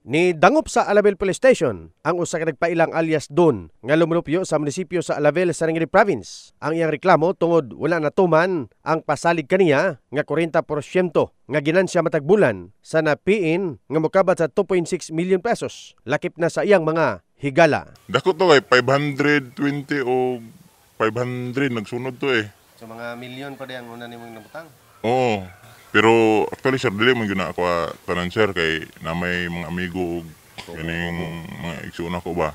Ni dangop sa Alabel Police Station ang usa ka nagpailang alias Don nga lumulupyo sa munisipyo sa Alabel, Sarangani Province. Ang iyang reklamo tungod wala natuman ang pasalig kaniya nga 40% nga ginansya matag bulan sa napiin nga mokabat sa 2.6 million pesos. Lakip na sa iyang mga higala. Dako to kay 520 o 500 nagsunod to eh. So mga milyon pa ang una nimong nabutang. Oo. Pero actually sir, dili man gyud na ako ah, tanan sir kay na may mga amigo ug kaning mga igsuon ako ba.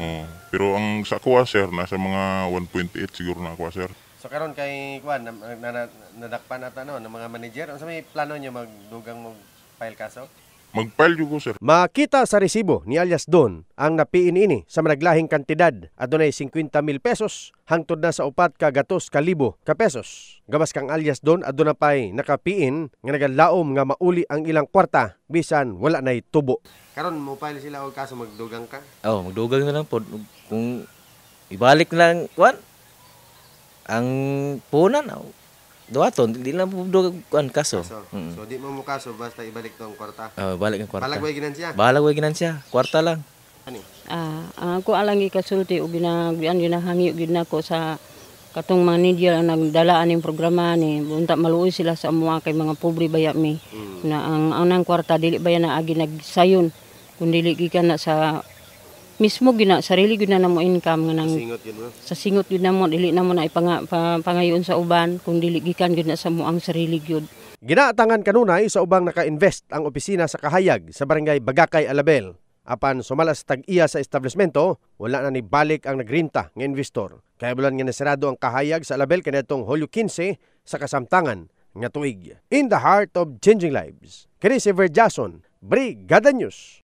Oo. Pero ang sa ako ah, sir nasa mga 1.8 siguro na ako ah, sir. So karon kay kuan na, na, na, nadakpan ata no ng mga manager unsa may plano niyo magdugang mo file kaso? Jud ko sir. Makita sa resibo ni alias Don ang napiin ini sa managlahing kantidad adunay 50 mil pesos hangtod na sa upat ka gatos ka libo ka pesos. Gawas kang alias Don aduna pay nakapiin nga nagalaom nga mauli ang ilang kwarta bisan wala nay tubo. Karon mo file sila og kaso magdugang ka. Oh, magdugang na lang po. Kung ibalik lang, kuan, ang punan, oh, duwaton, hindi lang po dugang, kuan, kaso. Mm. So di mo mo kaso basta ibalik tong kwarta. Oh, balik ang kwarta. Palagway ginansya. Balag way ginansya, kwarta lang. Ani? Ah, ang ako alang ikasulti ug ginagyan ginahangi gid nako sa katong mga media ang nagdala aning programa ni bunta maluoy sila sa mga kay mga pobre baya mi na ang anang kwarta dili baya na agi nagsayon kun dili gikan na sa mismo gina sarili gid na namo income nga nang Singot yun mo. sa singot gid namo dili namo na ipanga pa, pangayon sa uban kung dili gikan gid na sa mo ang sarili gyud Ginaatangan kanunay sa ubang naka-invest ang opisina sa Kahayag sa barangay Bagakay, Alabel. Apan sumalas tag-iya sa establishmento, wala na ni balik ang nagrinta ng investor. Kaya bulan nga nasarado ang Kahayag sa Alabel kanetong Hulyo 15 sa kasamtangan nga tuig. In the heart of changing lives. Kini si Ver Jason, Brigada News.